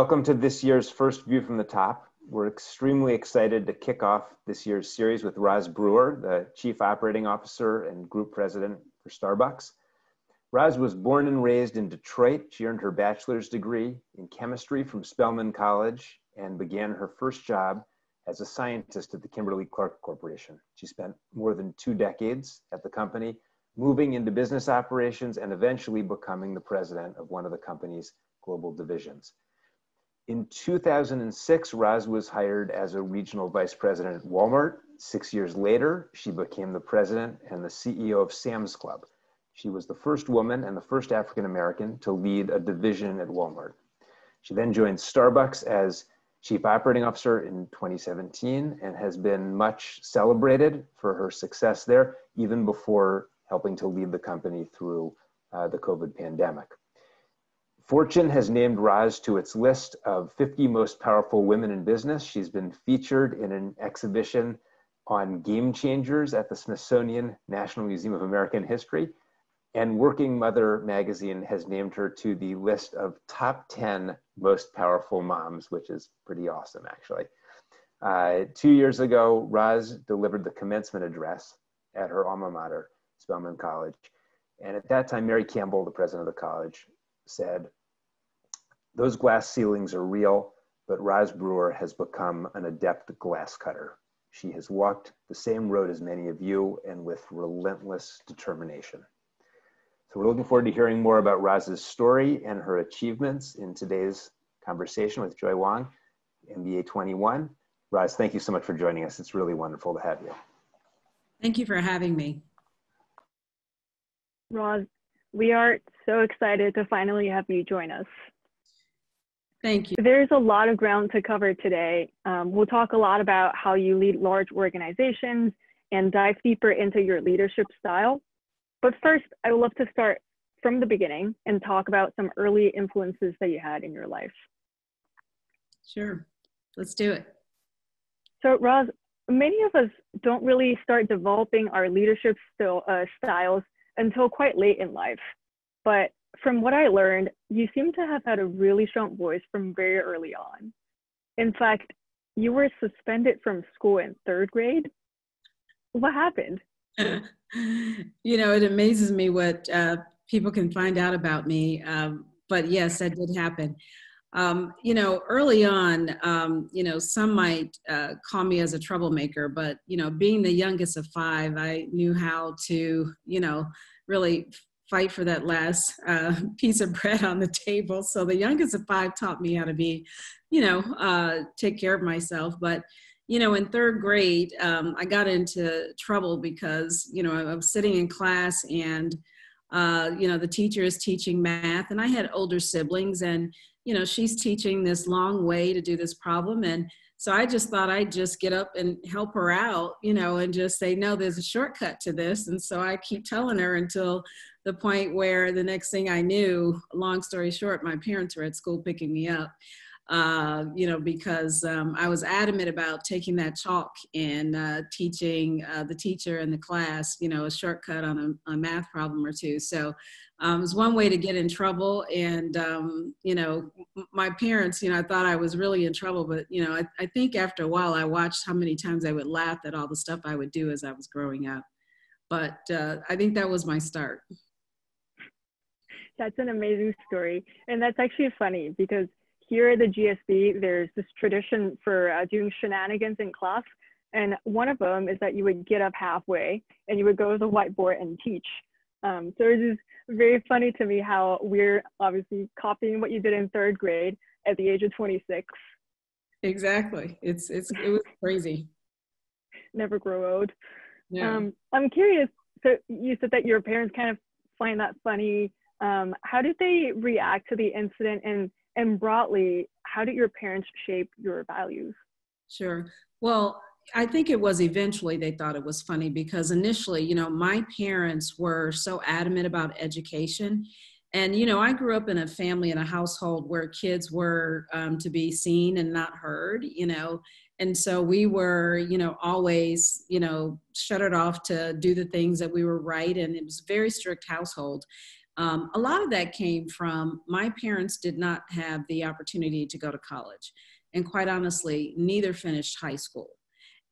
Welcome to this year's first View from the Top. We're extremely excited to kick off this year's series with Roz Brewer, the Chief Operating Officer and Group President for Starbucks. Roz was born and raised in Detroit. She earned her bachelor's degree in chemistry from Spelman College and began her first job as a scientist at the Kimberly Clark Corporation. She spent more than two decades at the company, moving into business operations and eventually becoming the president of one of the company's global divisions. In 2006, Roz was hired as a regional vice president at Walmart. Six years later, she became the president and the CEO of Sam's Club. She was the first woman and the first African American to lead a division at Walmart. She then joined Starbucks as chief operating officer in 2017 and has been much celebrated for her success there, even before helping to lead the company through uh, the COVID pandemic. Fortune has named Roz to its list of 50 most powerful women in business. She's been featured in an exhibition on game changers at the Smithsonian National Museum of American History. And Working Mother magazine has named her to the list of top 10 most powerful moms, which is pretty awesome, actually. Uh, two years ago, Roz delivered the commencement address at her alma mater, Spelman College. And at that time, Mary Campbell, the president of the college, said, those glass ceilings are real, but Roz Brewer has become an adept glass cutter. She has walked the same road as many of you and with relentless determination. So we're looking forward to hearing more about Roz's story and her achievements in today's conversation with Joy Huang, MBA 21. Roz, thank you so much for joining us. It's really wonderful to have you. Thank you for having me. Roz, we are so excited to finally have you join us. Thank you. There's a lot of ground to cover today. Um, we'll talk a lot about how you lead large organizations and dive deeper into your leadership style. But first, I would love to start from the beginning and talk about some early influences that you had in your life. Sure, let's do it. So, Roz, many of us don't really start developing our leadership still, uh, styles until quite late in life. But from what I learned, you seem to have had a really strong voice from very early on. In fact, you were suspended from school in third grade. What happened? you know, it amazes me what uh, people can find out about me. Um, but yes, that did happen. Um, you know, early on, um, you know, some might uh, call me as a troublemaker, but, you know, being the youngest of five, I knew how to, you know, really fight for that last uh, piece of bread on the table. So the youngest of five taught me how to be, you know, uh, take care of myself. But, you know, in third grade, um, I got into trouble because, you know, I was sitting in class and, uh, you know, the teacher is teaching math and I had older siblings and, you know, she's teaching this long way to do this problem. And so I just thought I'd just get up and help her out, you know, and just say, no, there's a shortcut to this. And so I keep telling her until the point where the next thing I knew, long story short, my parents were at school picking me up. Uh, you know, because um, I was adamant about taking that chalk and uh, teaching uh, the teacher in the class, you know, a shortcut on a, a math problem or two. So um, it was one way to get in trouble. And, um, you know, my parents, you know, I thought I was really in trouble, but, you know, I, I think after a while I watched how many times I would laugh at all the stuff I would do as I was growing up. But uh, I think that was my start. That's an amazing story. And that's actually funny because here at the GSB, there's this tradition for uh, doing shenanigans in class. And one of them is that you would get up halfway and you would go to the whiteboard and teach. Um, so it's just very funny to me how we're obviously copying what you did in third grade at the age of 26. Exactly. It's, it's, it was crazy. Never grow old. Yeah. Um, I'm curious. So you said that your parents kind of find that funny um, how did they react to the incident and and broadly, how did your parents shape your values? Sure. Well, I think it was eventually they thought it was funny because initially, you know, my parents were so adamant about education. And, you know, I grew up in a family in a household where kids were um, to be seen and not heard, you know. And so we were, you know, always, you know, shut it off to do the things that we were right. And it was a very strict household. Um, a lot of that came from my parents did not have the opportunity to go to college. And quite honestly, neither finished high school.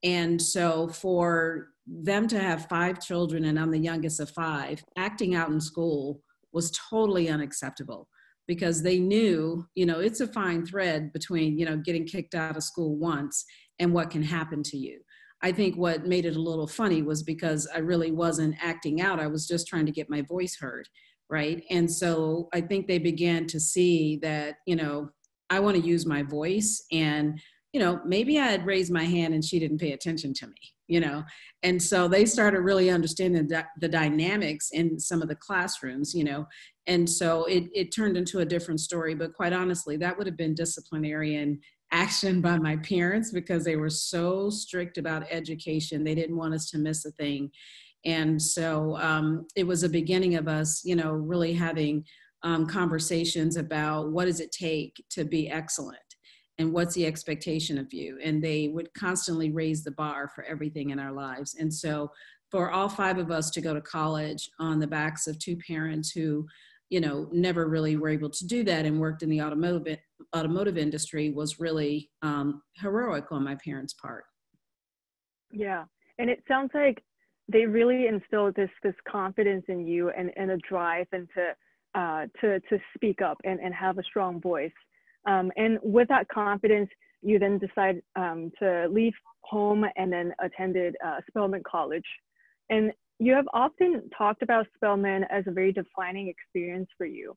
And so for them to have five children, and I'm the youngest of five, acting out in school was totally unacceptable because they knew, you know, it's a fine thread between, you know, getting kicked out of school once and what can happen to you. I think what made it a little funny was because I really wasn't acting out. I was just trying to get my voice heard, right? And so I think they began to see that, you know, I want to use my voice and you know, maybe I had raised my hand and she didn't pay attention to me, you know. And so they started really understanding the, the dynamics in some of the classrooms, you know. And so it, it turned into a different story. But quite honestly, that would have been disciplinarian action by my parents because they were so strict about education. They didn't want us to miss a thing. And so um, it was a beginning of us, you know, really having um, conversations about what does it take to be excellent and what's the expectation of you? And they would constantly raise the bar for everything in our lives. And so for all five of us to go to college on the backs of two parents who you know never really were able to do that and worked in the automotive automotive industry was really um, heroic on my parents part. Yeah. And it sounds like they really instilled this this confidence in you and, and a drive and to uh, to to speak up and, and have a strong voice um, and with that confidence, you then decide um, to leave home and then attended uh, Spelman College. And you have often talked about Spelman as a very defining experience for you.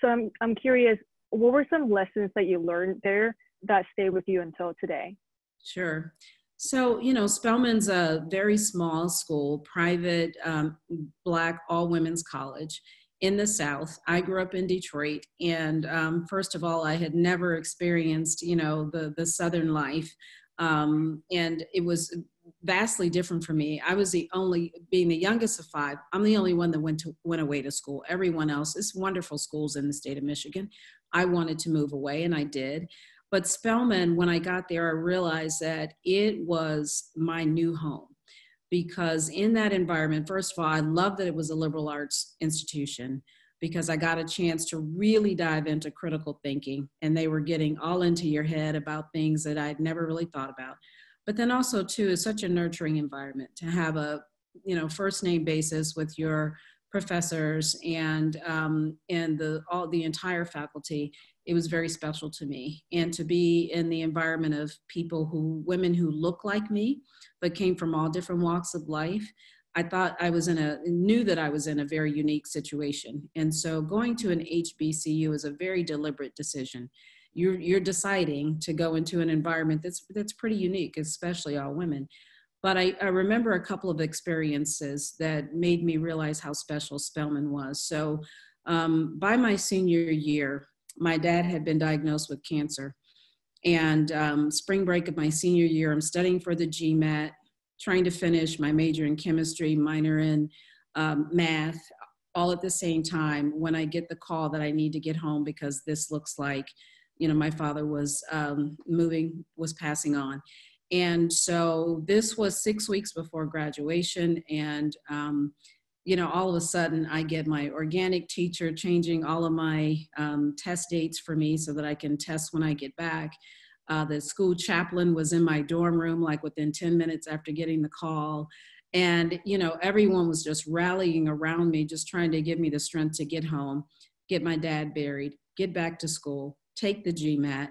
So I'm, I'm curious, what were some lessons that you learned there that stay with you until today? Sure. So, you know, Spelman's a very small school, private, um, black, all women's college in the South. I grew up in Detroit, and um, first of all, I had never experienced, you know, the the Southern life, um, and it was vastly different for me. I was the only, being the youngest of five, I'm the only one that went to went away to school. Everyone else, is wonderful schools in the state of Michigan. I wanted to move away, and I did. But Spelman, when I got there, I realized that it was my new home because in that environment, first of all, I love that it was a liberal arts institution because I got a chance to really dive into critical thinking and they were getting all into your head about things that I'd never really thought about. But then also too is such a nurturing environment to have a you know first name basis with your professors and um, and the all the entire faculty it was very special to me. And to be in the environment of people who women who look like me but came from all different walks of life i thought i was in a knew that i was in a very unique situation. And so going to an hbcu is a very deliberate decision. You're you're deciding to go into an environment that's that's pretty unique especially all women but I, I remember a couple of experiences that made me realize how special Spelman was so um, by my senior year my dad had been diagnosed with cancer. And um, spring break of my senior year, I'm studying for the GMAT, trying to finish my major in chemistry, minor in um, math, all at the same time when I get the call that I need to get home because this looks like, you know, my father was um, moving, was passing on. And so this was six weeks before graduation. And um, you know, all of a sudden I get my organic teacher changing all of my um, test dates for me so that I can test when I get back. Uh, the school chaplain was in my dorm room like within 10 minutes after getting the call. And, you know, everyone was just rallying around me, just trying to give me the strength to get home, get my dad buried, get back to school, take the GMAT,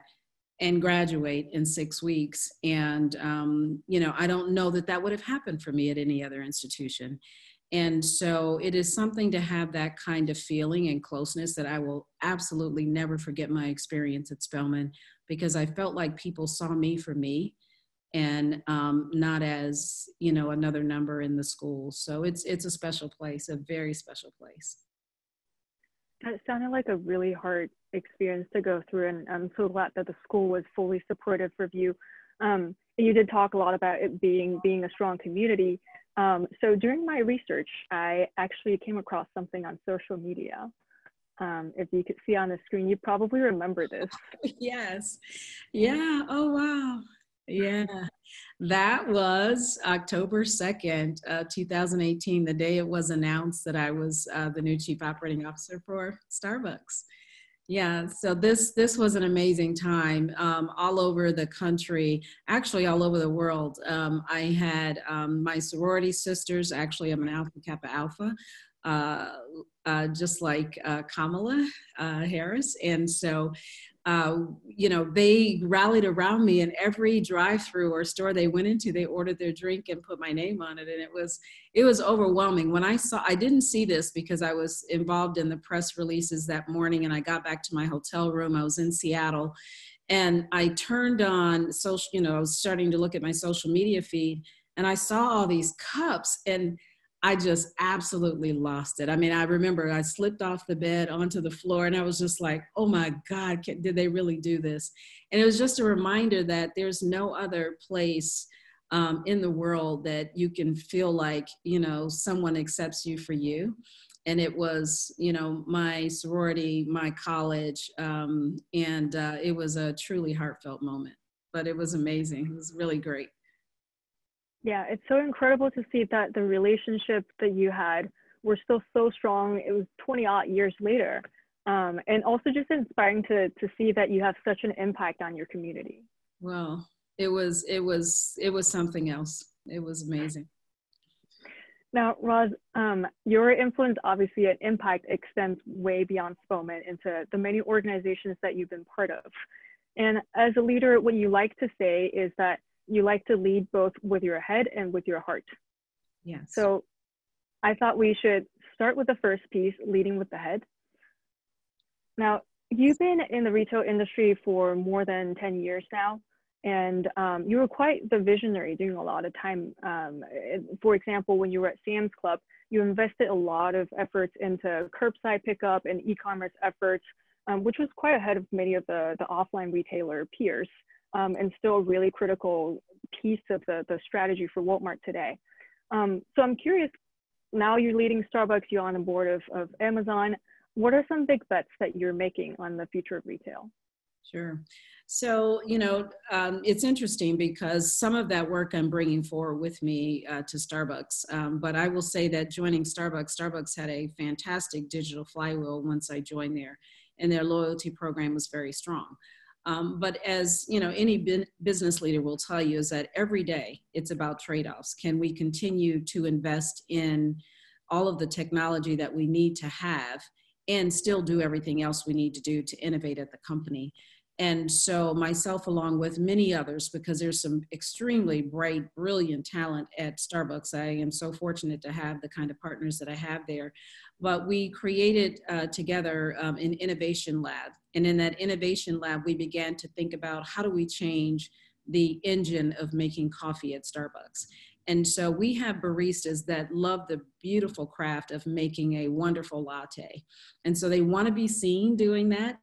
and graduate in six weeks. And, um, you know, I don't know that that would have happened for me at any other institution. And so it is something to have that kind of feeling and closeness that I will absolutely never forget my experience at Spelman because I felt like people saw me for me and um, not as you know another number in the school. So it's it's a special place, a very special place. That sounded like a really hard experience to go through, and I'm so glad that the school was fully supportive of you. Um, you did talk a lot about it being being a strong community. Um, so during my research, I actually came across something on social media. Um, if you could see on the screen, you probably remember this. yes. Yeah. Oh, wow. Yeah, that was October 2nd, uh, 2018, the day it was announced that I was uh, the new chief operating officer for Starbucks. Yeah, so this this was an amazing time um, all over the country, actually all over the world. Um, I had um, my sorority sisters. Actually, I'm an Alpha Kappa Alpha, uh, uh, just like uh, Kamala uh, Harris, and so uh, you know, they rallied around me and every drive-through or store they went into, they ordered their drink and put my name on it. And it was, it was overwhelming. When I saw, I didn't see this because I was involved in the press releases that morning and I got back to my hotel room. I was in Seattle and I turned on social, you know, I was starting to look at my social media feed and I saw all these cups and I just absolutely lost it. I mean, I remember I slipped off the bed onto the floor and I was just like, oh my God, can, did they really do this? And it was just a reminder that there's no other place um, in the world that you can feel like, you know, someone accepts you for you. And it was, you know, my sorority, my college, um, and uh, it was a truly heartfelt moment. But it was amazing. It was really great. Yeah, it's so incredible to see that the relationship that you had were still so strong. It was 20 odd years later. Um, and also just inspiring to, to see that you have such an impact on your community. Well, it was, it was, it was something else. It was amazing. Now, Roz, um, your influence, obviously, and impact extends way beyond Spelman into the many organizations that you've been part of. And as a leader, what you like to say is that you like to lead both with your head and with your heart. Yes. So I thought we should start with the first piece, leading with the head. Now, you've been in the retail industry for more than 10 years now, and um, you were quite the visionary doing a lot of time. Um, for example, when you were at Sam's Club, you invested a lot of efforts into curbside pickup and e-commerce efforts, um, which was quite ahead of many of the, the offline retailer peers um, and still a really critical piece of the, the strategy for Walmart today. Um, so I'm curious, now you're leading Starbucks, you're on the board of, of Amazon. What are some big bets that you're making on the future of retail? Sure. So, you know, um, it's interesting because some of that work I'm bringing forward with me uh, to Starbucks. Um, but I will say that joining Starbucks, Starbucks had a fantastic digital flywheel once I joined there, and their loyalty program was very strong. Um, but as you know, any business leader will tell you is that every day it's about trade-offs. Can we continue to invest in all of the technology that we need to have and still do everything else we need to do to innovate at the company? And so myself, along with many others, because there's some extremely bright, brilliant talent at Starbucks. I am so fortunate to have the kind of partners that I have there. But we created uh, together um, an innovation lab. And in that innovation lab, we began to think about how do we change the engine of making coffee at Starbucks. And so we have baristas that love the beautiful craft of making a wonderful latte. And so they want to be seen doing that.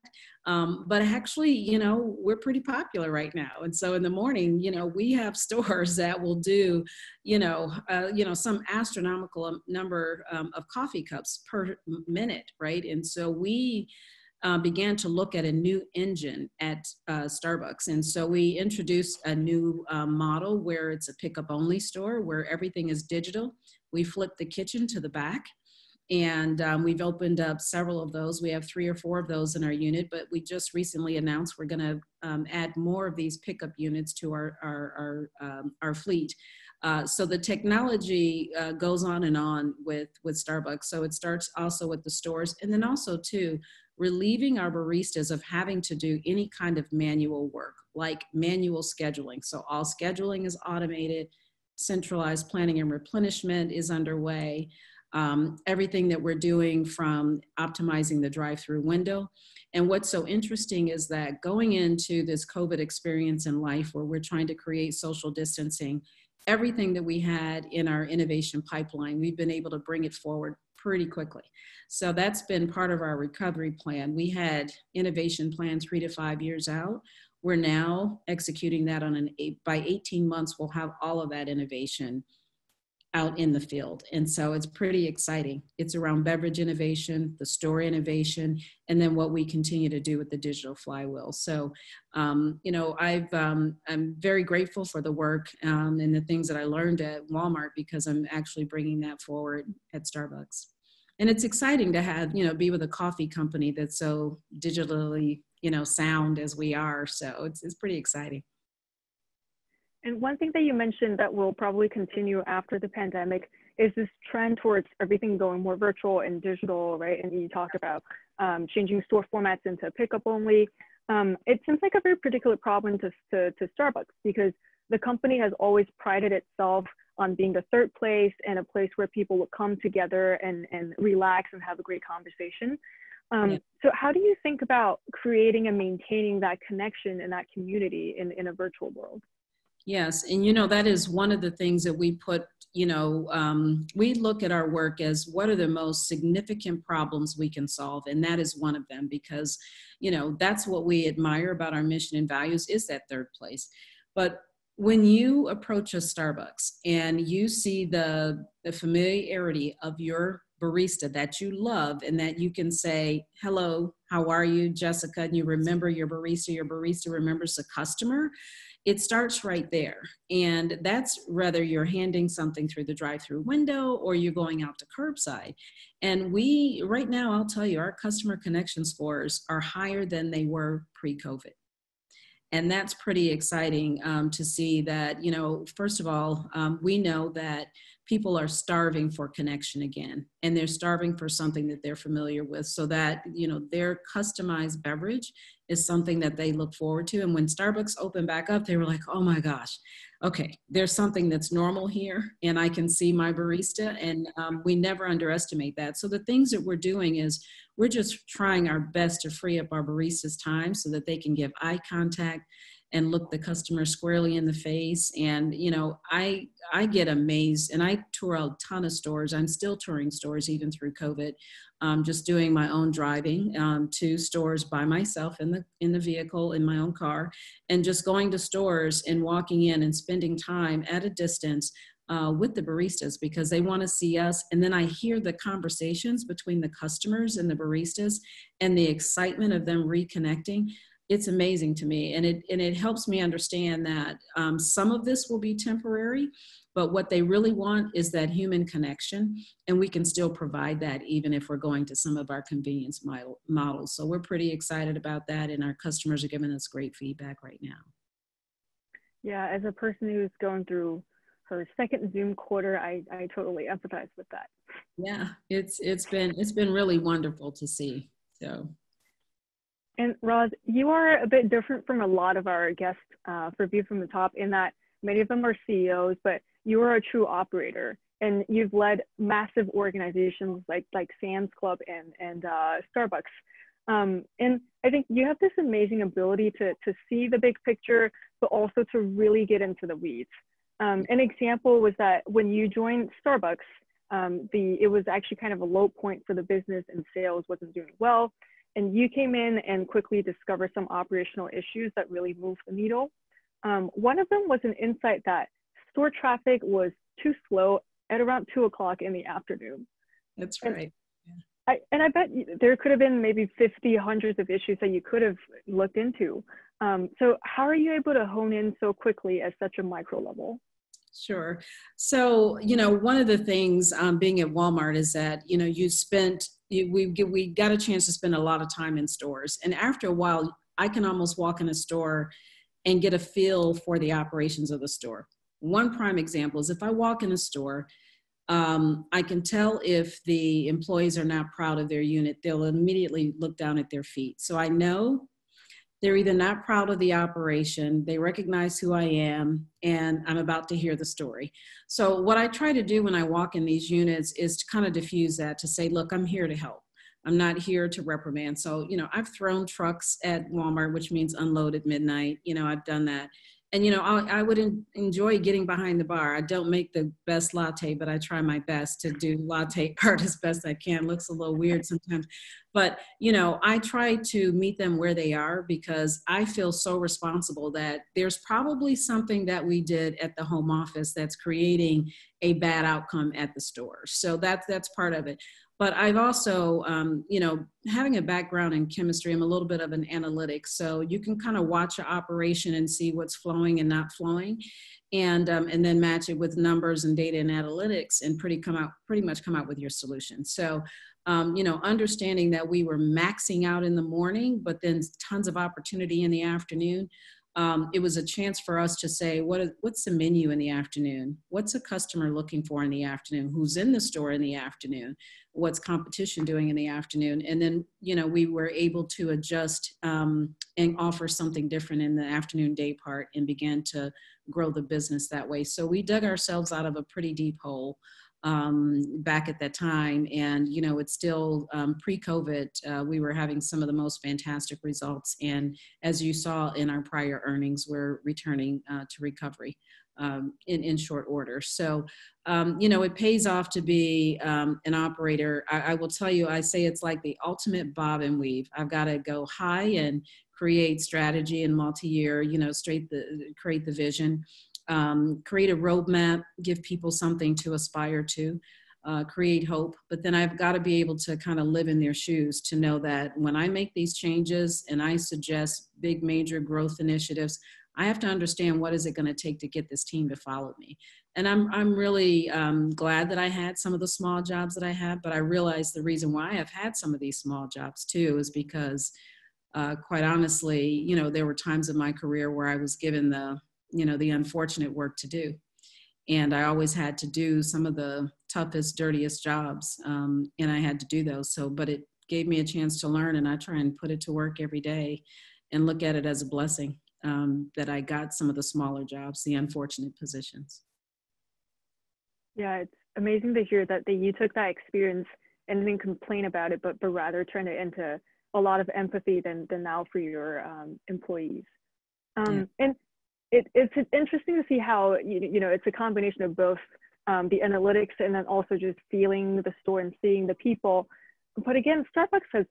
Um, but actually, you know, we're pretty popular right now. And so in the morning, you know, we have stores that will do, you know, uh, you know, some astronomical number um, of coffee cups per minute, right? And so we uh, began to look at a new engine at uh, Starbucks. And so we introduced a new uh, model where it's a pickup only store where everything is digital. We flipped the kitchen to the back and um, we've opened up several of those. We have three or four of those in our unit, but we just recently announced we're going to um, add more of these pickup units to our our our, um, our fleet. Uh, so the technology uh, goes on and on with with Starbucks. So it starts also with the stores, and then also too relieving our baristas of having to do any kind of manual work, like manual scheduling. So all scheduling is automated. Centralized planning and replenishment is underway um, everything that we're doing from optimizing the drive through window. And what's so interesting is that going into this COVID experience in life where we're trying to create social distancing, everything that we had in our innovation pipeline, we've been able to bring it forward pretty quickly. So that's been part of our recovery plan. We had innovation plan three to five years out. We're now executing that on an eight, by 18 months, we'll have all of that innovation out in the field. And so it's pretty exciting. It's around beverage innovation, the store innovation, and then what we continue to do with the digital flywheel. So, um, you know, I've, um, I'm very grateful for the work um, and the things that I learned at Walmart because I'm actually bringing that forward at Starbucks. And it's exciting to have, you know, be with a coffee company that's so digitally, you know, sound as we are. So it's, it's pretty exciting. And one thing that you mentioned that will probably continue after the pandemic is this trend towards everything going more virtual and digital, right? And you talked about um, changing store formats into pickup only. Um, it seems like a very particular problem to, to, to Starbucks because the company has always prided itself on being the third place and a place where people would come together and, and relax and have a great conversation. Um, yeah. So, how do you think about creating and maintaining that connection and that community in, in a virtual world? Yes, and you know, that is one of the things that we put, you know, um, we look at our work as what are the most significant problems we can solve. And that is one of them because, you know, that's what we admire about our mission and values is that third place. But when you approach a Starbucks and you see the, the familiarity of your barista that you love and that you can say, hello, how are you, Jessica? And you remember your barista, your barista remembers the customer it starts right there. And that's whether you're handing something through the drive through window or you're going out to curbside. And we, right now, I'll tell you, our customer connection scores are higher than they were pre COVID. And that's pretty exciting um, to see that, you know, first of all, um, we know that people are starving for connection again and they're starving for something that they're familiar with so that you know their customized beverage is something that they look forward to and when starbucks opened back up they were like oh my gosh okay there's something that's normal here and i can see my barista and um, we never underestimate that. So the things that we're doing is we're just trying our best to free up our baristas time so that they can give eye contact and look the customer squarely in the face. And you know i i get amazed and i tour a ton of stores. I'm still touring stores even through covid um, just doing my own driving um, to stores by myself in the in the vehicle in my own car and just going to stores and walking in and spending time at a distance uh, with the baristas because they want to see us. And then I hear the conversations between the customers and the baristas and the excitement of them reconnecting it's amazing to me and it and it helps me understand that um, some of this will be temporary but what they really want is that human connection and we can still provide that even if we're going to some of our convenience models. So we're pretty excited about that and our customers are giving us great feedback right now. Yeah as a person who's going through her second zoom quarter i i totally empathize with that. Yeah it's it's been it's been really wonderful to see so and Roz, you are a bit different from a lot of our guests uh, for View from the Top in that many of them are CEOs, but you are a true operator and you've led massive organizations like like Sam's Club and and uh, Starbucks. Um, and I think you have this amazing ability to to see the big picture, but also to really get into the weeds. Um, an example was that when you joined Starbucks, um, the it was actually kind of a low point for the business and sales wasn't doing well and you came in and quickly discovered some operational issues that really moved the needle. Um, one of them was an insight that store traffic was too slow at around two o'clock in the afternoon. That's right. And I, and I bet there could have been maybe 50, hundreds of issues that you could have looked into. Um, so how are you able to hone in so quickly at such a micro level? Sure. So, you know, one of the things um, being at Walmart is that, you know, you spent, you, we, we got a chance to spend a lot of time in stores. And after a while, I can almost walk in a store and get a feel for the operations of the store. One prime example is if I walk in a store, um, I can tell if the employees are not proud of their unit, they'll immediately look down at their feet. So I know they're either not proud of the operation, they recognize who I am, and I'm about to hear the story. So, what I try to do when I walk in these units is to kind of diffuse that to say, look, I'm here to help. I'm not here to reprimand. So, you know, I've thrown trucks at Walmart, which means unload at midnight. You know, I've done that. And you know I, I would enjoy getting behind the bar. I don't make the best latte but i try my best to do latte art as best i can. Looks a little weird sometimes. But you know i try to meet them where they are because i feel so responsible that there's probably something that we did at the home office that's creating a bad outcome at the store. So that's that's part of it but I've also, um, you know, having a background in chemistry, I'm a little bit of an analytic. So you can kind of watch an operation and see what's flowing and not flowing, and um, and then match it with numbers and data and analytics, and pretty come out pretty much come out with your solution. So. Um, you know, understanding that we were maxing out in the morning, but then tons of opportunity in the afternoon um, it was a chance for us to say, what is, what's the menu in the afternoon? What's a customer looking for in the afternoon? Who's in the store in the afternoon? What's competition doing in the afternoon? And then, you know, we were able to adjust um, and offer something different in the afternoon day part and began to grow the business that way. So we dug ourselves out of a pretty deep hole um, back at that time. And, you know, it's still um, pre COVID, uh, we were having some of the most fantastic results. And as you saw in our prior earnings, we're returning uh, to recovery. Um, in, in short order. So, um, you know, it pays off to be um, an operator. I, I, will tell you, I say it's like the ultimate bob and weave. I've got to go high and create strategy and multi-year, you know, straight the create the vision um, create a roadmap, give people something to aspire to, uh, create hope. But then I've got to be able to kind of live in their shoes to know that when I make these changes and I suggest big major growth initiatives, I have to understand what is it going to take to get this team to follow me. And I'm I'm really um, glad that I had some of the small jobs that I had, but I realize the reason why I've had some of these small jobs too is because, uh, quite honestly, you know, there were times in my career where I was given the you know the unfortunate work to do. And i always had to do some of the toughest dirtiest jobs um, and i had to do those. So but it gave me a chance to learn and i try and put it to work every day and look at it as a blessing um, that i got some of the smaller jobs the unfortunate positions. Yeah it's amazing to hear that, that you took that experience and didn't complain about it but but rather turned it into a lot of empathy than than now for your um, employees. Um, yeah. and it, it's interesting to see how you, you know it's a combination of both um, the analytics and then also just feeling the store and seeing the people. But again, Starbucks has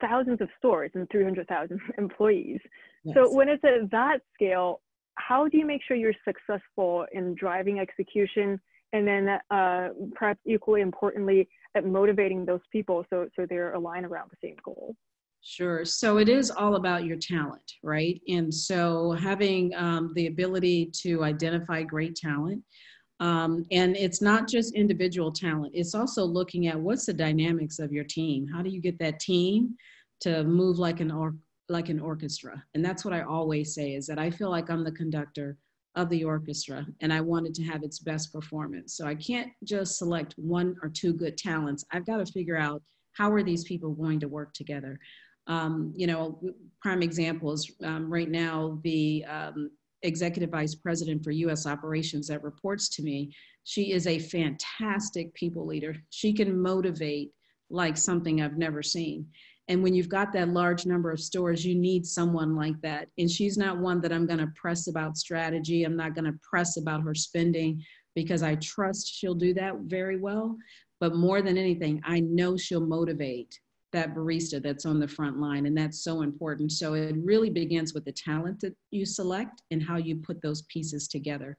thousands of stores and 300,000 employees. Yes. So when it's at that scale, how do you make sure you're successful in driving execution and then uh, perhaps equally importantly at motivating those people so, so they're aligned around the same goal? Sure. So it is all about your talent, right? And so having um, the ability to identify great talent. Um, and it's not just individual talent, it's also looking at what's the dynamics of your team. How do you get that team to move like an or like an orchestra? And that's what I always say is that I feel like I'm the conductor of the orchestra and I wanted to have its best performance. So I can't just select one or two good talents. I've got to figure out how are these people going to work together? Um, you know, prime example is um, right now the um, executive vice president for U.S. operations that reports to me. She is a fantastic people leader. She can motivate like something I've never seen. And when you've got that large number of stores, you need someone like that. And she's not one that I'm going to press about strategy. I'm not going to press about her spending because I trust she'll do that very well. But more than anything, I know she'll motivate that barista that's on the front line and that's so important. So it really begins with the talent that you select and how you put those pieces together.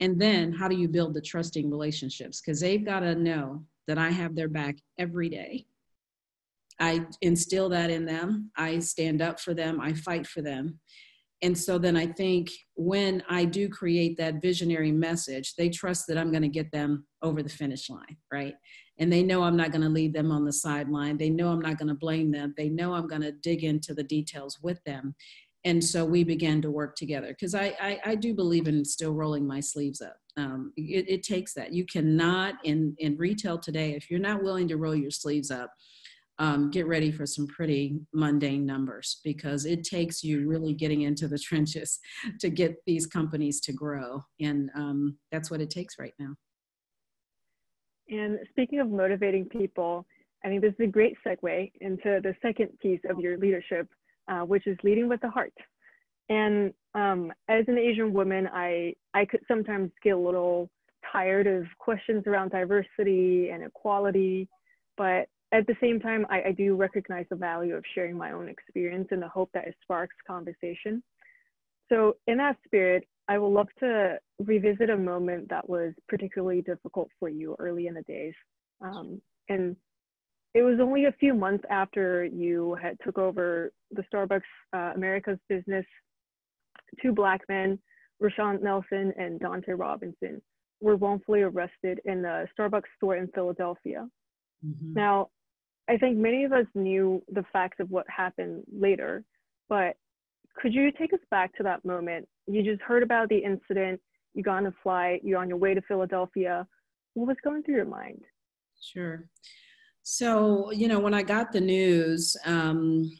And then how do you build the trusting relationships? Because they've got to know that i have their back every day. I instill that in them. I stand up for them. I fight for them and so then i think when i do create that visionary message they trust that i'm going to get them over the finish line right and they know I'm not going to leave them on the sideline. They know I'm not going to blame them. They know I'm going to dig into the details with them. And so we began to work together because I, I, I, do believe in still rolling my sleeves up. Um, it, it takes that. You cannot, in, in retail today, if you're not willing to roll your sleeves up, um, get ready for some pretty mundane numbers because it takes you really getting into the trenches to get these companies to grow. And um, that's what it takes right now. And speaking of motivating people, I think this is a great segue into the second piece of your leadership, uh, which is leading with the heart. And um, as an Asian woman, I, I could sometimes get a little tired of questions around diversity and equality. But at the same time, I, I do recognize the value of sharing my own experience in the hope that it sparks conversation. So, in that spirit, I would love to revisit a moment that was particularly difficult for you early in the days. Um, and it was only a few months after you had took over the Starbucks uh, America's business. Two black men, Rashon Nelson and Donte Robinson, were wrongfully arrested in the Starbucks store in Philadelphia. Mm-hmm. Now, I think many of us knew the facts of what happened later, but could you take us back to that moment? You just heard about the incident, you got on a flight, you're on your way to Philadelphia. What was going through your mind? Sure. So, you know, when I got the news, um,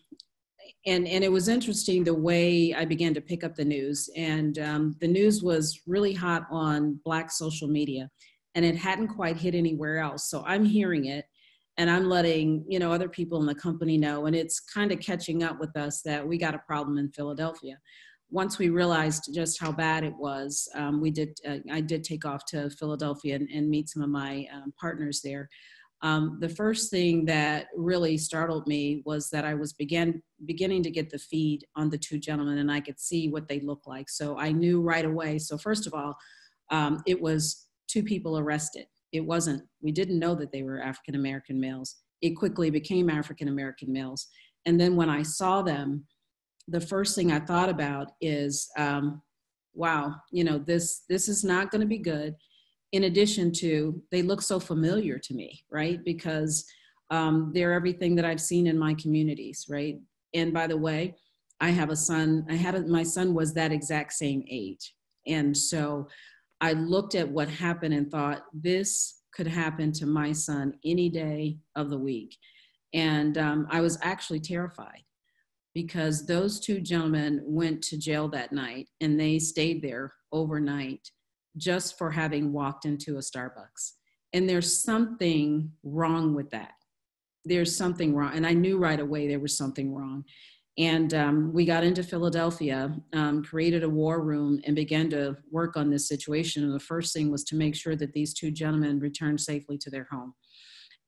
and and it was interesting the way I began to pick up the news, and um, the news was really hot on Black social media, and it hadn't quite hit anywhere else. So I'm hearing it, and I'm letting you know other people in the company know, and it's kind of catching up with us that we got a problem in Philadelphia. Once we realized just how bad it was, um, we did. Uh, I did take off to Philadelphia and, and meet some of my um, partners there. Um, the first thing that really startled me was that I was began, beginning to get the feed on the two gentlemen and I could see what they looked like. So I knew right away. So, first of all, um, it was two people arrested. It wasn't, we didn't know that they were African American males. It quickly became African American males. And then when I saw them, the first thing I thought about is, um, wow, you know, this this is not going to be good in addition to they look so familiar to me right because um, they're everything that i've seen in my communities right and by the way i have a son i had a, my son was that exact same age and so i looked at what happened and thought this could happen to my son any day of the week and um, i was actually terrified because those two gentlemen went to jail that night and they stayed there overnight just for having walked into a Starbucks. And there's something wrong with that. There's something wrong. And I knew right away there was something wrong. And um, we got into Philadelphia, um, created a war room, and began to work on this situation. And the first thing was to make sure that these two gentlemen returned safely to their home.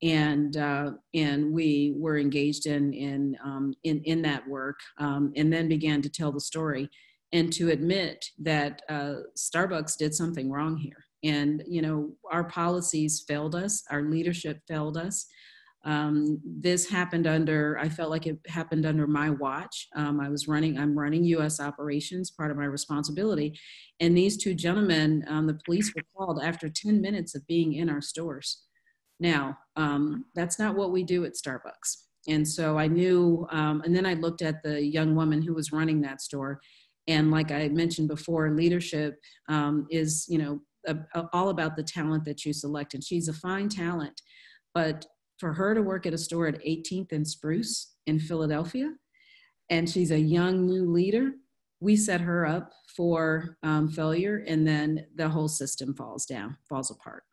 And uh, and we were engaged in in um, in, in that work, um, and then began to tell the story and to admit that uh, Starbucks did something wrong here. And, you know, our policies failed us, our leadership failed us. Um, this happened under, I felt like it happened under my watch. Um, I was running, I'm running US operations, part of my responsibility. And these two gentlemen, um, the police were called after 10 minutes of being in our stores. Now, um, that's not what we do at Starbucks. And so I knew, um, and then I looked at the young woman who was running that store and like I mentioned before, leadership um, is, you know, a, a, all about the talent that you select. And she's a fine talent, but for her to work at a store at 18th and Spruce in Philadelphia, and she's a young new leader, we set her up for um, failure, and then the whole system falls down, falls apart.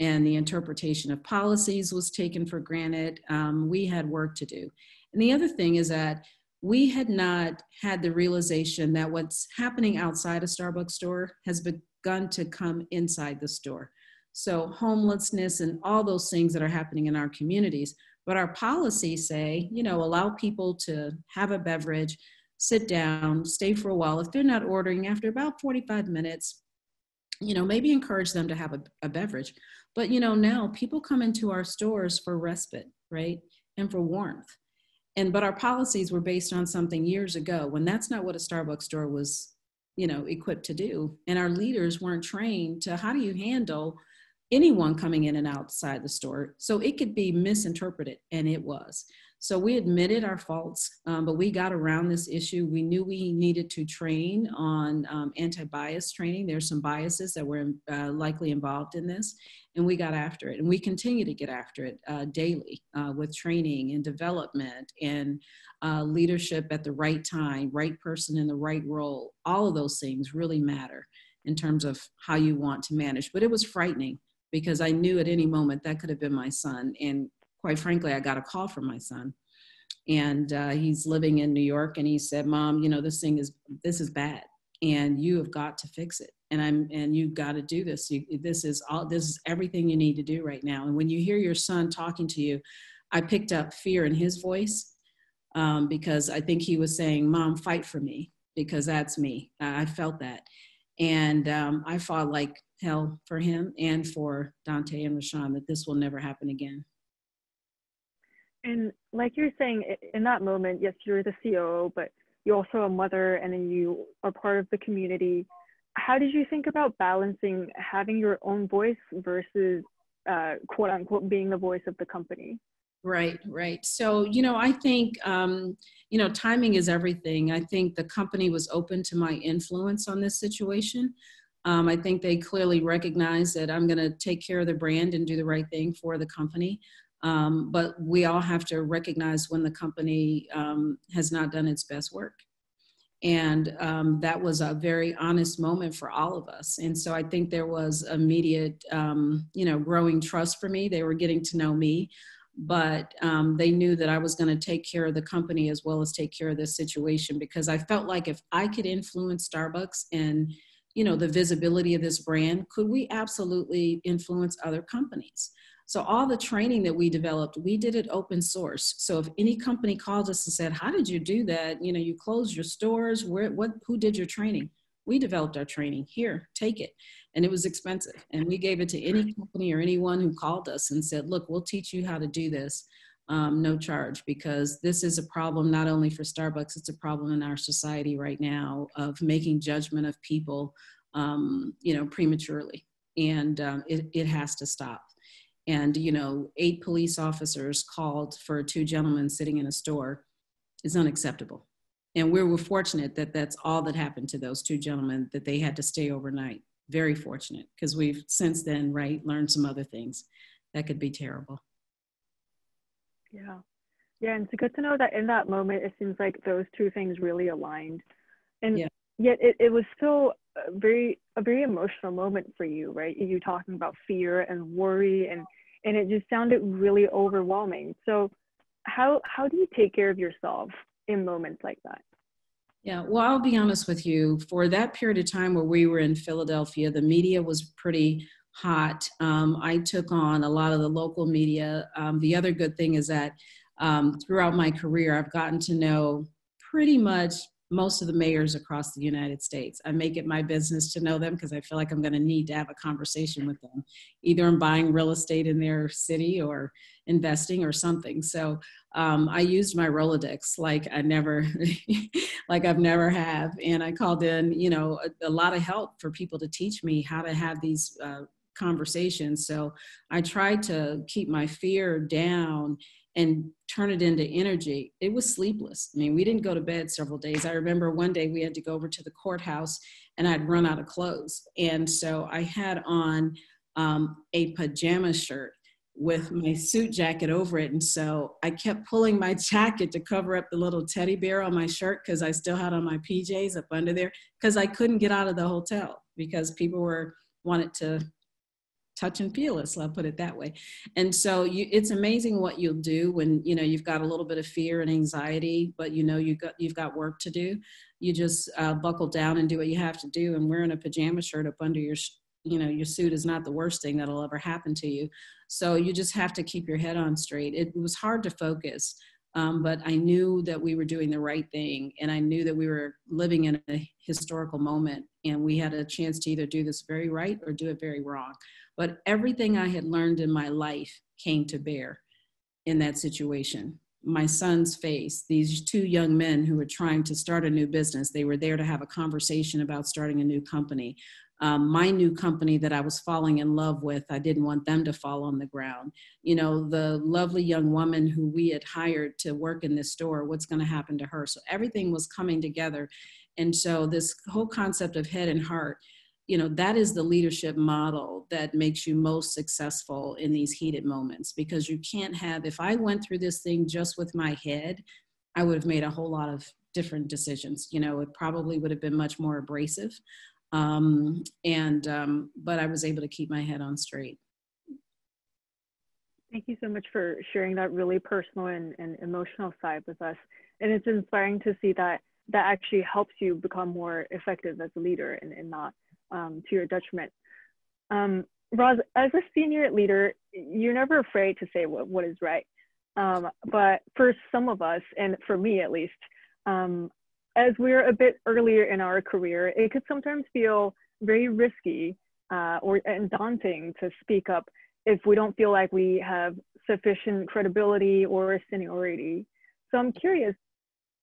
And the interpretation of policies was taken for granted. Um, we had work to do. And the other thing is that we had not had the realization that what's happening outside a Starbucks store has begun to come inside the store. So, homelessness and all those things that are happening in our communities. But our policies say, you know, allow people to have a beverage, sit down, stay for a while. If they're not ordering after about 45 minutes, you know, maybe encourage them to have a, a beverage. But, you know, now people come into our stores for respite, right? And for warmth and but our policies were based on something years ago when that's not what a starbucks store was you know equipped to do and our leaders weren't trained to how do you handle anyone coming in and outside the store so it could be misinterpreted and it was so we admitted our faults, um, but we got around this issue. We knew we needed to train on um, anti-bias training. There's some biases that were uh, likely involved in this, and we got after it. And we continue to get after it uh, daily uh, with training and development and uh, leadership at the right time, right person in the right role. All of those things really matter in terms of how you want to manage. But it was frightening because I knew at any moment that could have been my son, and quite frankly, I got a call from my son. and uh, he's living in New York. And he said, "Mom, you know this thing is this is bad, and you have got to fix it. And I'm and you've got to do this. You, this is all. This is everything you need to do right now. And when you hear your son talking to you, I picked up fear in his voice um, because I think he was saying, "Mom, fight for me," because that's me. I felt that, and um, I fought like hell for him and for Donte and Rashon that this will never happen again. And like you're saying, in that moment, yes, you're the COO, but you're also a mother and then you are part of the community. How did you think about balancing having your own voice versus uh, quote unquote being the voice of the company? Right, right. So, you know, I think, um, you know, timing is everything. I think the company was open to my influence on this situation. Um, I think they clearly recognize that I'm going to take care of the brand and do the right thing for the company. Um, but we all have to recognize when the company um, has not done its best work. And um, that was a very honest moment for all of us. And so I think there was immediate, um, you know, growing trust for me. They were getting to know me, but um, they knew that I was going to take care of the company as well as take care of this situation because I felt like if I could influence Starbucks and you know the visibility of this brand could we absolutely influence other companies so all the training that we developed, we did it open source. So if any company called us and said, "How did you do that? You know, you closed your stores. Where, what, who did your training?" We developed our training. Here, take it, and it was expensive. And we gave it to any company or anyone who called us and said, "Look, we'll teach you how to do this." Um, no charge because this is a problem not only for Starbucks, it's a problem in our society right now of making judgment of people, um, you know, prematurely, and um, it, it has to stop. And you know eight police officers called for two gentlemen sitting in a store is unacceptable. And we were fortunate that that's all that happened to those two gentlemen that they had to stay overnight. Very fortunate because we've since then right learned some other things that could be terrible yeah yeah and it's good to know that in that moment it seems like those two things really aligned and yeah. yet it, it was still a uh, very a very emotional moment for you, right? You talking about fear and worry and and it just sounded really overwhelming. So how how do you take care of yourself in moments like that? Yeah, well, I'll be honest with you. For that period of time where we were in Philadelphia, the media was pretty hot. Um, I took on a lot of the local media. Um, the other good thing is that um, throughout my career, I've gotten to know pretty much most of the mayors across the United States. I make it my business to know them because I feel like I'm going to need to have a conversation with them. Either I'm buying real estate in their city or investing or something. So um, I used my Rolodex like I never, like I've never have, and I called in, you know, a, a, lot of help for people to teach me how to have these. Uh, conversations so i tried to keep my fear down and turn it into energy. It was sleepless. I mean, we didn't go to bed several days. I remember one day we had to go over to the courthouse and I'd run out of clothes. And so I had on um, a pajama shirt with my suit jacket over it. And so I kept pulling my jacket to cover up the little teddy bear on my shirt because I still had on my PJs up under there because I couldn't get out of the hotel because people were wanted to touch and feel it. So i'll put it that way. And so you, it's amazing what you'll do when you know you've got a little bit of fear and anxiety but you know you've got you've got work to do. You just uh, buckle down and do what you have to do and wearing a pajama shirt up under your you know your suit is not the worst thing that'll ever happen to you. So you just have to keep your head on straight. It was hard to focus um, but I knew that we were doing the right thing, and I knew that we were living in a historical moment, and we had a chance to either do this very right or do it very wrong. But everything I had learned in my life came to bear in that situation. My son's face, these two young men who were trying to start a new business, they were there to have a conversation about starting a new company. Um, my new company that I was falling in love with, I didn't want them to fall on the ground. You know, the lovely young woman who we had hired to work in this store, what's going to happen to her? So everything was coming together. And so, this whole concept of head and heart you know that is the leadership model that makes you most successful in these heated moments because you can't have if i went through this thing just with my head i would have made a whole lot of different decisions you know it probably would have been much more abrasive um, and um, but i was able to keep my head on straight Thank you so much for sharing that really personal and, and emotional side with us. And it's inspiring to see that that actually helps you become more effective as a leader and, and not um, to your detriment. Um, Roz, as a senior leader, you're never afraid to say what, what is right. Um, but for some of us, and for me at least, um, as we're a bit earlier in our career, it could sometimes feel very risky uh, or and daunting to speak up if we don't feel like we have sufficient credibility or seniority. So I'm curious,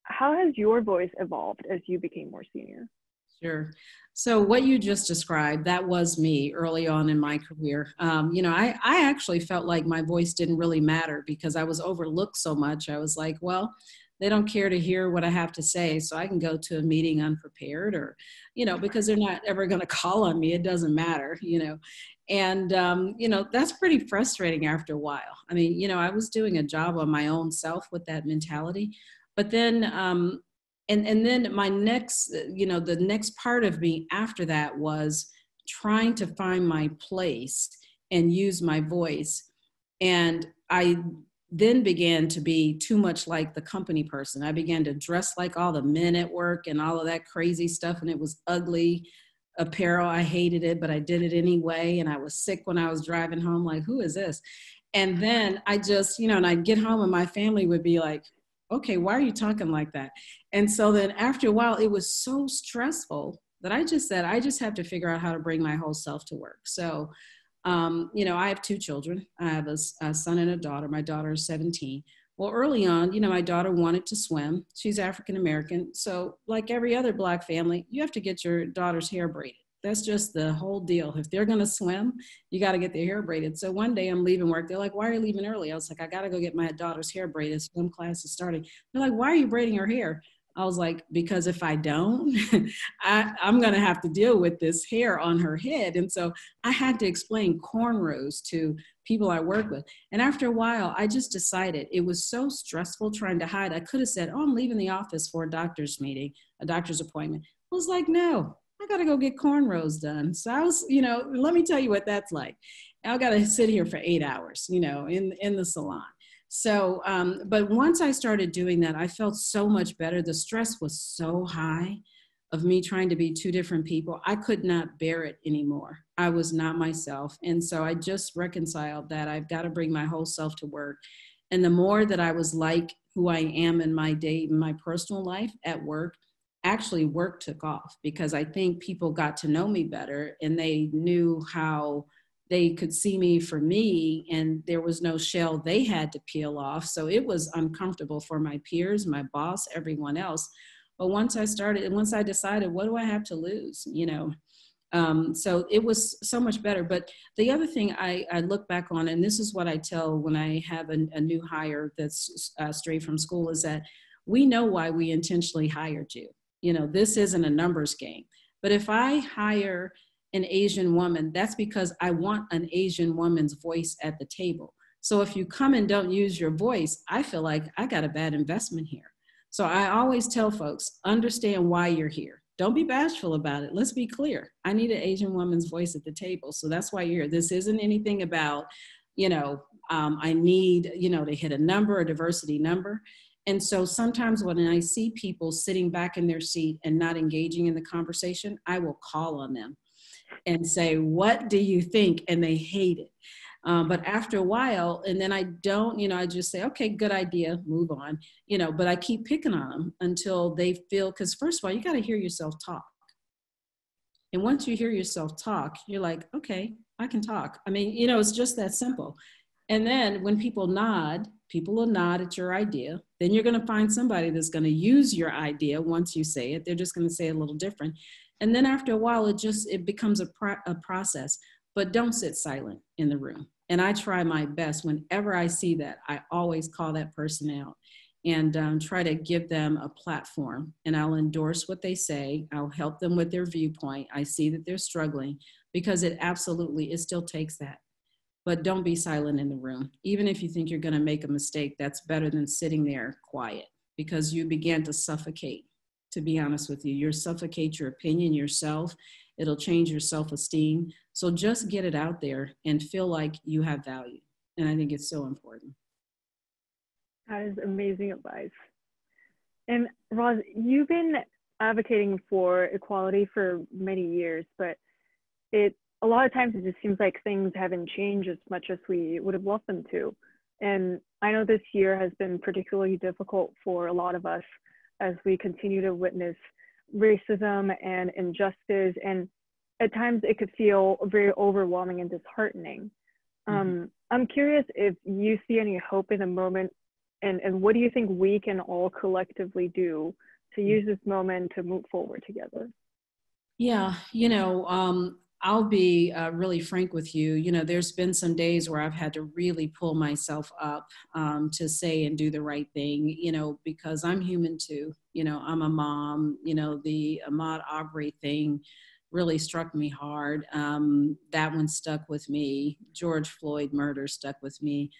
how has your voice evolved as you became more senior? Sure. So what you just described, that was me early on in my career. Um, you know, I, I actually felt like my voice didn't really matter because I was overlooked so much. I was like, well, they don't care to hear what I have to say, so I can go to a meeting unprepared or, you know, because they're not ever going to call on me. It doesn't matter, you know. And, um, you know, that's pretty frustrating after a while. I mean, you know, I was doing a job on my own self with that mentality. But then um, and and then my next you know the next part of me after that was trying to find my place and use my voice and i then began to be too much like the company person i began to dress like all the men at work and all of that crazy stuff and it was ugly apparel i hated it but i did it anyway and i was sick when i was driving home like who is this and then i just you know and i'd get home and my family would be like okay, why are you talking like that? And so then after a while, it was so stressful that I just said, I just have to figure out how to bring my whole self to work. So, um, you know, I have two children. I have a, a son and a daughter. My daughter is 17. Well, early on, you know, my daughter wanted to swim. She's African American. So, like every other Black family, you have to get your daughter's hair braided. That's just the whole deal. If they're going to swim, you got to get their hair braided. So one day I'm leaving work. They're like, why are you leaving early? I was like, I got to go get my daughter's hair braided. Swim class is starting. They're like, why are you braiding her hair? I was like, because if I don't, I, am going to have to deal with this hair on her head. And so I had to explain cornrows to people I work with. And after a while, I just decided it was so stressful trying to hide. I could have said, oh, I'm leaving the office for a doctor's meeting, a doctor's appointment. I was like, no, I got to go get cornrows done. So I was, you know, let me tell you what that's like. I got to sit here for eight hours, you know, in in the salon. So, um, but once I started doing that, I felt so much better. The stress was so high of me trying to be two different people. I could not bear it anymore. I was not myself. And so I just reconciled that I've got to bring my whole self to work. And the more that I was like who I am in my day, in my personal life at work, actually work took off because I think people got to know me better and they knew how they could see me for me and there was no shell they had to peel off. So it was uncomfortable for my peers, my boss, everyone else. But once I started, once I decided, what do I have to lose? You know, um, so it was so much better. But the other thing I, I, look back on, and this is what I tell when I have a, a new hire that's uh, straight from school, is that we know why we intentionally hired you you know, this isn't a numbers game. But if I hire an Asian woman, that's because I want an Asian woman's voice at the table. So if you come and don't use your voice, I feel like I got a bad investment here. So I always tell folks, understand why you're here. Don't be bashful about it. Let's be clear. I need an Asian woman's voice at the table. So that's why you're here. This isn't anything about, you know, um, I need, you know, to hit a number, a diversity number. And so sometimes when I see people sitting back in their seat and not engaging in the conversation, I will call on them and say, What do you think? And they hate it. Um, but after a while, and then I don't, you know, I just say, okay, good idea, move on, you know, but I keep picking on them until they feel, because first of all, you got to hear yourself talk. And once you hear yourself talk, you're like, okay, I can talk. I mean, you know, it's just that simple. And then when people nod, people will nod at your idea. Then you're going to find somebody that's going to use your idea once you say it. They're just going to say it a little different. And then after a while, it just it becomes a, pro- a process. But don't sit silent in the room. And I try my best whenever I see that. I always call that person out and um, try to give them a platform. And I'll endorse what they say. I'll help them with their viewpoint. I see that they're struggling because it absolutely it still takes that but don't be silent in the room. Even if you think you're going to make a mistake, that's better than sitting there quiet because you begin to suffocate. To be honest with you, you suffocate your opinion, yourself. It'll change your self esteem. So just get it out there and feel like you have value. And I think it's so important. That is amazing advice. And Roz, you've been advocating for equality for many years, but it a lot of times it just seems like things haven't changed as much as we would have loved them to. And I know this year has been particularly difficult for a lot of us as we continue to witness racism and injustice. And at times it could feel very overwhelming and disheartening. Mm-hmm. Um, I'm curious if you see any hope in the moment and, and what do you think we can all collectively do to use this moment to move forward together? Yeah, you know, um, I'll be uh, really frank with you. You know, there's been some days where I've had to really pull myself up um, to say and do the right thing, you know, because I'm human too. You know, I'm a mom. You know, the Ahmaud Arbery thing really struck me hard. Um, that one stuck with me. George Floyd murder stuck with me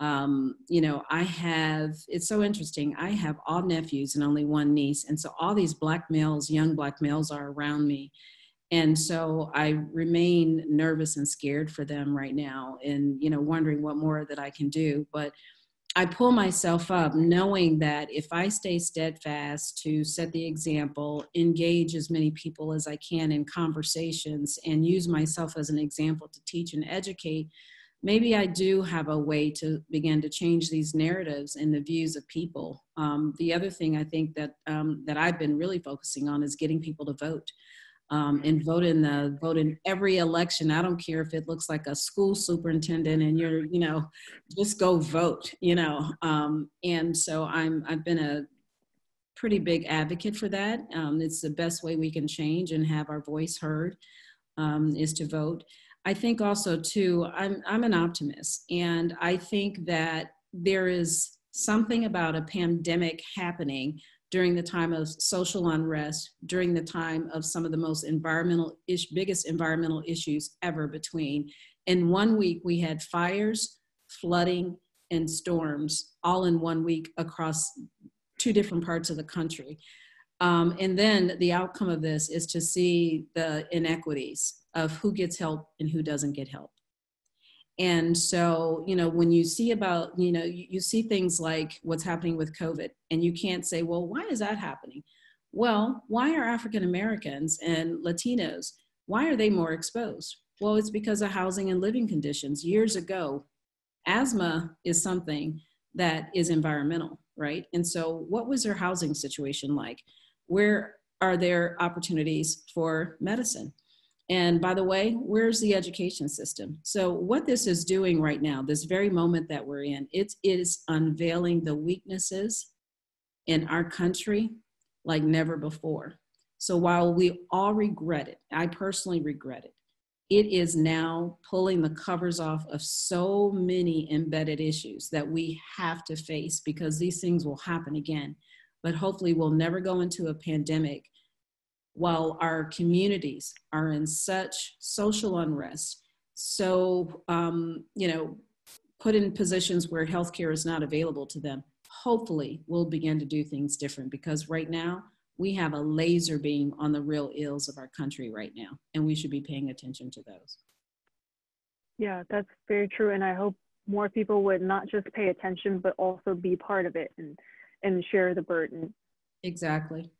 um, you know, I have, it's so interesting. I have all nephews and only one niece. And so all these black males, young black males are around me. And so I remain nervous and scared for them right now and, you know, wondering what more that I can do. But I pull myself up knowing that if I stay steadfast to set the example, engage as many people as I can in conversations, and use myself as an example to teach and educate, maybe I do have a way to begin to change these narratives and the views of people. Um, the other thing I think that um, that I've been really focusing on is getting people to vote. Um, and vote in the vote in every election. I don't care if it looks like a school superintendent and you're, you know, just go vote, you know. Um, and so I'm I've been a pretty big advocate for that. Um, it's the best way we can change and have our voice heard um, is to vote. I think also too, I'm I'm an optimist, and I think that there is something about a pandemic happening during the time of social unrest, during the time of some of the most environmental ish, biggest environmental issues ever between. In one week, we had fires, flooding, and storms all in one week across two different parts of the country. Um, and then the outcome of this is to see the inequities of who gets help and who doesn't get help. And so, you know, when you see about, you know, you, you see things like what's happening with COVID, and you can't say, well, why is that happening? Well, why are African Americans and Latinos, why are they more exposed? Well, it's because of housing and living conditions. Years ago, asthma is something that is environmental, right? And so, what was their housing situation like? Where are there opportunities for medicine? And by the way, where's the education system? So what this is doing right now, this very moment that we're in, it is unveiling the weaknesses in our country like never before. So while we all regret it, I personally regret it, it is now pulling the covers off of so many embedded issues that we have to face because these things will happen again. But hopefully, we'll never go into a pandemic while our communities are in such social unrest, so, um, you know, put in positions where healthcare is not available to them, hopefully we'll begin to do things different because right now we have a laser beam on the real ills of our country right now, and we should be paying attention to those. Yeah, that's very true. And I hope more people would not just pay attention, but also be part of it and, and share the burden. Exactly.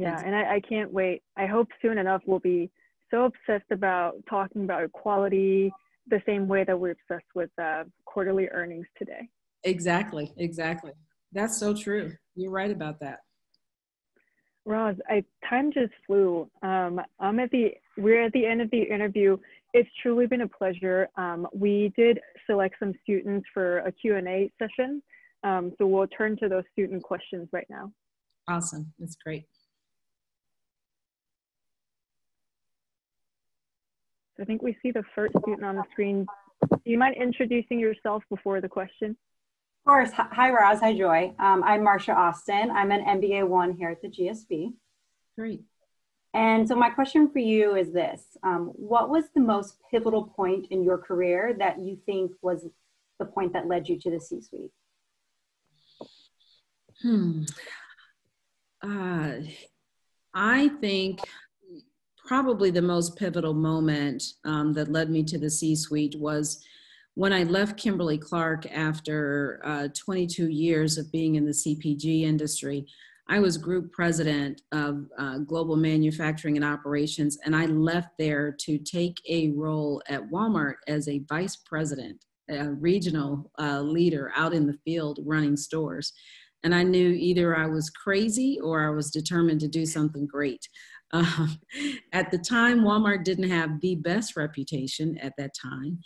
Yeah, and I, I can't wait. I hope soon enough we'll be so obsessed about talking about equality the same way that we're obsessed with uh, quarterly earnings today. Exactly, exactly. That's so true. You're right about that. Roz, I time just flew. Um, I'm at the we're at the end of the interview. It's truly been a pleasure. Um, we did select some students for a Q&A session, um, so we'll turn to those student questions right now. Awesome, that's great. I think we see the first student on the screen. Do you mind introducing yourself before the question? Of course. Hi, Roz. Hi, Joy. Um, I'm Marcia Austin. I'm an MBA one here at the GSB. Great. And so my question for you is this. Um, what was the most pivotal point in your career that you think was the point that led you to the C-suite? Hmm. Uh, I think probably the most pivotal moment um, that led me to the C suite was when I left Kimberly Clark after uh, 22 years of being in the CPG industry, I was group president of uh, global manufacturing and operations, and I left there to take a role at Walmart as a vice president, a regional uh, leader out in the field running stores. And I knew either I was crazy or I was determined to do something great. Um, at the time, Walmart didn't have the best reputation at that time.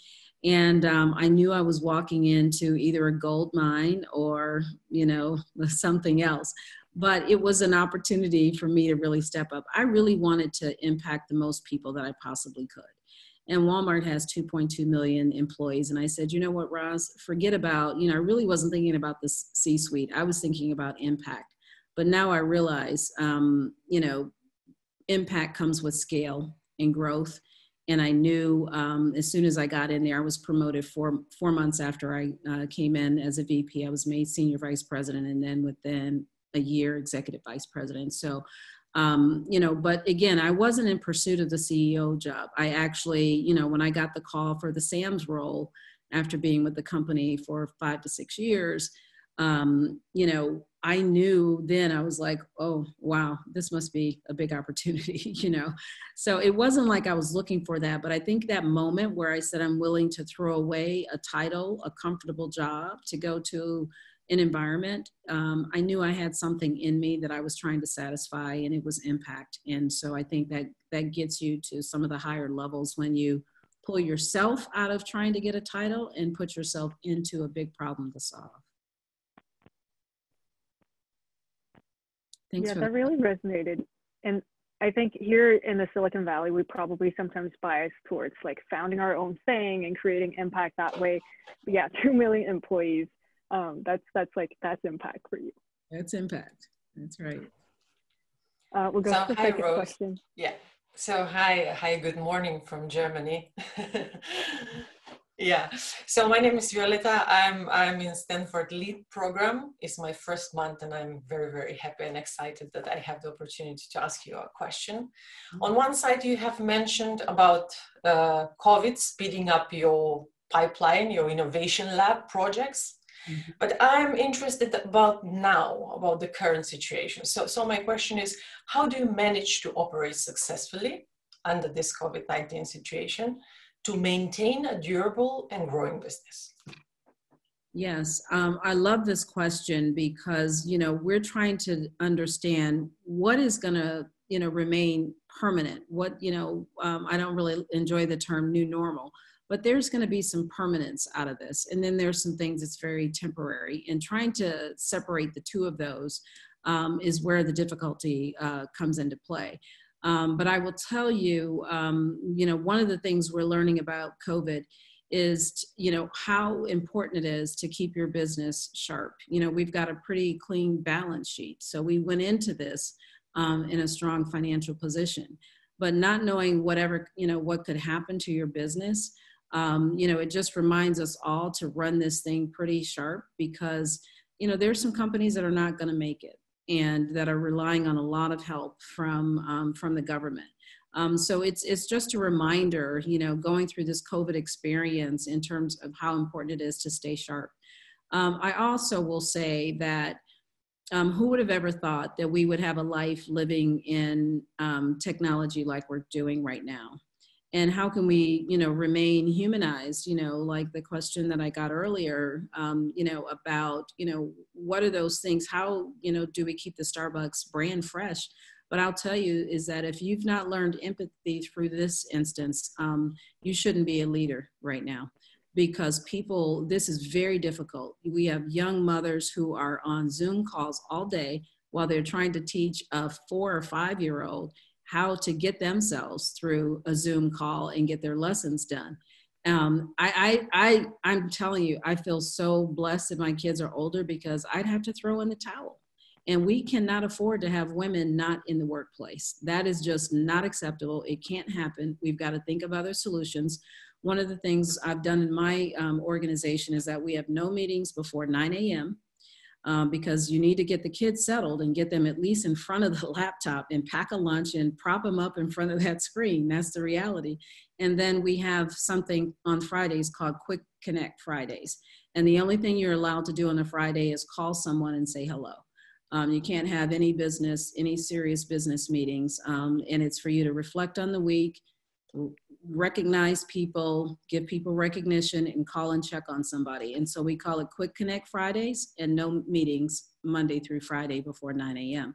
And um, I knew I was walking into either a gold mine or, you know, something else but it was an opportunity for me to really step up. I really wanted to impact the most people that I possibly could. And Walmart has 2.2 million employees. And I said, you know what, Roz, forget about, you know, I really wasn't thinking about the C suite. I was thinking about impact. But now I realize, um, you know, impact comes with scale and growth. And I knew um, as soon as I got in there, I was promoted four, four months after I uh, came in as a VP. I was made senior vice president. And then within a year executive vice president. So, um, you know, but again, I wasn't in pursuit of the CEO job. I actually, you know, when I got the call for the Sam's role after being with the company for five to six years, um, you know, I knew then I was like, oh, wow, this must be a big opportunity, you know. So it wasn't like I was looking for that, but I think that moment where I said I'm willing to throw away a title, a comfortable job to go to an environment, um, I knew I had something in me that I was trying to satisfy, and it was impact. And so I think that that gets you to some of the higher levels when you pull yourself out of trying to get a title and put yourself into a big problem to solve. Thanks yeah, that really resonated. And I think here in the Silicon Valley, we probably sometimes bias towards like founding our own thing and creating impact that way. But yeah, two million employees um, that's that's like that's impact for you. That's impact. That's right. Uh, we'll go so, to the hi, second Rose. question. Yeah. So hi, hi, good morning from Germany. yeah. So my name is Violeta. I'm I'm in Stanford Lead Program. It's my first month, and I'm very very happy and excited that I have the opportunity to ask you a question. Mm-hmm. On one side, you have mentioned about uh, COVID speeding up your pipeline, your innovation lab projects. Mm-hmm. But I'm interested about now, about the current situation. So, so my question is, how do you manage to operate successfully under this COVID-19 situation to maintain a durable and growing business? Yes, um, I love this question because you know we're trying to understand what is going to you know remain permanent. What you know, um, I don't really enjoy the term new normal but there's going to be some permanence out of this and then there's some things that's very temporary and trying to separate the two of those um, is where the difficulty uh, comes into play um, but i will tell you um, you know one of the things we're learning about covid is you know how important it is to keep your business sharp. You know we've got a pretty clean balance sheet so we went into this um, in a strong financial position. But not knowing whatever you know what could happen to your business um, you know, it just reminds us all to run this thing pretty sharp because, you know, there's some companies that are not going to make it and that are relying on a lot of help from um, from the government. Um, so it's it's just a reminder, you know, going through this COVID experience in terms of how important it is to stay sharp. Um, I also will say that um, who would have ever thought that we would have a life living in um, technology like we're doing right now? And how can we you know remain humanized you know like the question that i got earlier um, you know about you know what are those things how you know do we keep the starbucks brand fresh? But i'll tell you is that if you've not learned empathy through this instance um, you shouldn't be a leader right now. Because people this is very difficult. We have young mothers who are on zoom calls all day while they're trying to teach a four or five year old how to get themselves through a Zoom call and get their lessons done. Um, I, I, I, I'm telling you, I feel so blessed that my kids are older because I'd have to throw in the towel. And we cannot afford to have women not in the workplace. That is just not acceptable. It can't happen. We've got to think of other solutions. One of the things I've done in my um, organization is that we have no meetings before 9 a.m. um, because you need to get the kids settled and get them at least in front of the laptop and pack a lunch and prop them up in front of that screen. That's the reality. And then we have something on Fridays called Quick Connect Fridays. And the only thing you're allowed to do on a Friday is call someone and say hello. Um, you can't have any business, any serious business meetings. Um, and it's for you to reflect on the week, recognize people, give people recognition, and call and check on somebody. And so we call it Quick Connect Fridays and no meetings Monday through Friday before 9 a.m.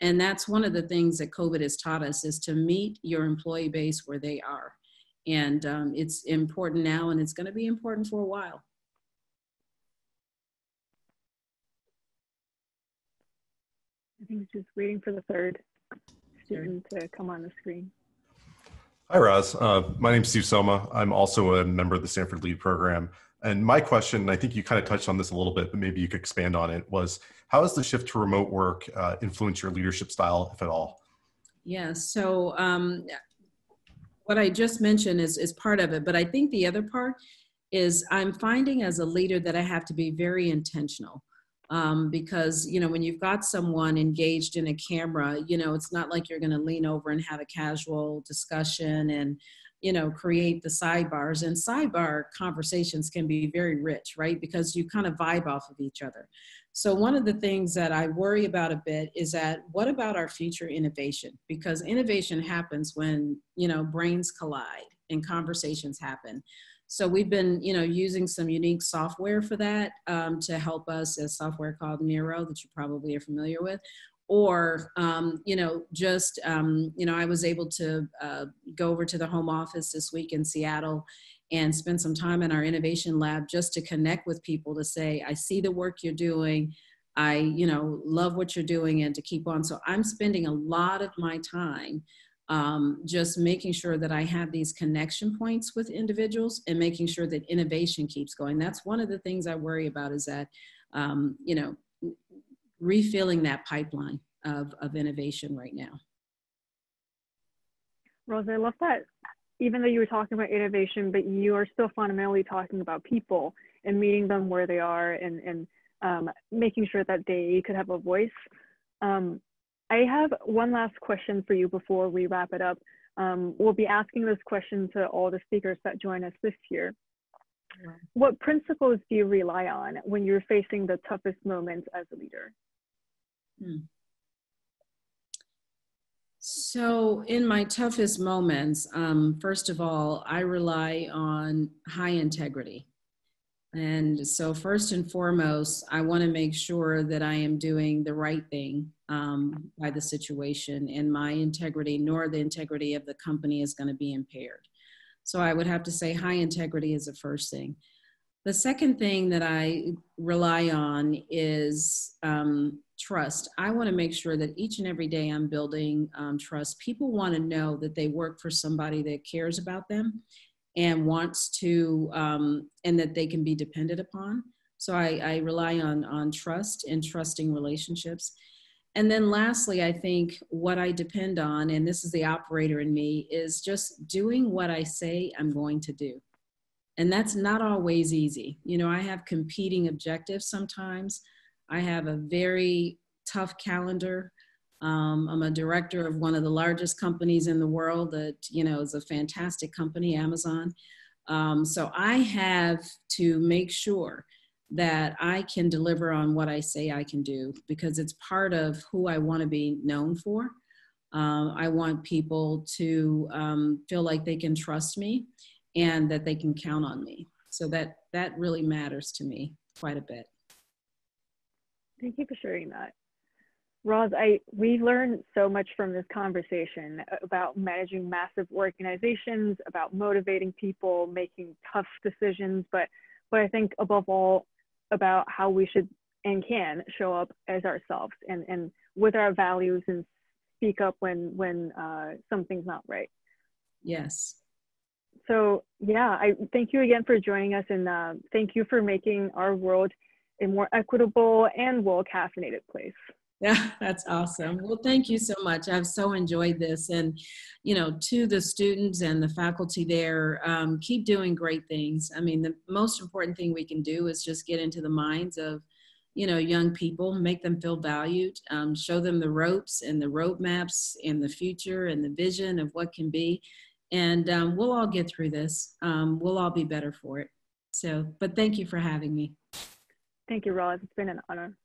And that's one of the things that COVID has taught us is to meet your employee base where they are. And um, it's important now and it's going to be important for a while. I think it's just waiting for the third student to come on the screen. Hi, Roz. Uh, my name is Steve Soma. I'm also a member of the Stanford LEAD program. And my question, I think you kind of touched on this a little bit, but maybe you could expand on it, was how has the shift to remote work uh, influenced your leadership style, if at all? Yeah, so um, what I just mentioned is, is part of it, but I think the other part is I'm finding as a leader that I have to be very intentional um, because you know when you've got someone engaged in a camera you know it's not like you're going to lean over and have a casual discussion and you know create the sidebars. And sidebar conversations can be very rich right? Because you kind of vibe off of each other. So one of the things that i worry about a bit is that what about our future innovation? Because innovation happens when you know brains collide and conversations happen so we've been, you know, using some unique software for that um, to help us. A software called Miro that you probably are familiar with, or um, you know, just um, you know, I was able to uh, go over to the home office this week in Seattle and spend some time in our innovation lab just to connect with people to say, I see the work you're doing. I, you know, love what you're doing and to keep on. So I'm spending a lot of my time um, just making sure that I have these connection points with individuals and making sure that innovation keeps going. That's one of the things I worry about is that, um, you know, refilling that pipeline of, of innovation right now. Rosa, I love that even though you were talking about innovation, but you are still fundamentally talking about people and meeting them where they are and, and um, making sure that they could have a voice. Um, I have one last question for you before we wrap it up. Um, we'll be asking this question to all the speakers that join us this year. What principles do you rely on when you're facing the toughest moments as a leader? Hmm. So, in my toughest moments, um, first of all, I rely on high integrity. And so, first and foremost, I want to make sure that I am doing the right thing um, by the situation, and my integrity nor the integrity of the company is going to be impaired. So, I would have to say high integrity is the first thing. The second thing that I rely on is um, trust. I want to make sure that each and every day I'm building um, trust. People want to know that they work for somebody that cares about them and wants to um, and that they can be depended upon so I, I rely on on trust and trusting relationships and then lastly i think what i depend on and this is the operator in me is just doing what i say i'm going to do. And that's not always easy. You know i have competing objectives sometimes. I have a very tough calendar. Um, I'm a director of one of the largest companies in the world that, you know, is a fantastic company, Amazon. Um, so I have to make sure that I can deliver on what I say I can do because it's part of who I want to be known for. Um, I want people to um, feel like they can trust me and that they can count on me. So that that really matters to me quite a bit. Thank you for sharing that. Roz, I we learned so much from this conversation about managing massive organizations, about motivating people, making tough decisions, but but I think above all about how we should and can show up as ourselves and and with our values and speak up when when uh, something's not right. Yes. So yeah, I thank you again for joining us and uh, thank you for making our world a more equitable and well caffeinated place. Yeah, that's awesome. Well, thank you so much. I've so enjoyed this. And, you know, to the students and the faculty there, um, keep doing great things. I mean, the most important thing we can do is just get into the minds of you know, young people, make them feel valued, um, show them the ropes and the roadmaps and the future and the vision of what can be. And um, we'll all get through this. Um, we'll all be better for it. So, but thank you for having me. Thank you, Roz. It's been an honor.